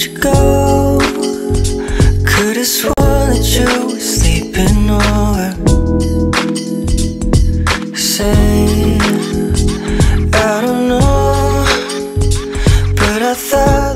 let you go. Could've sworn that you were sleeping over. Say, I don't know, but I thought.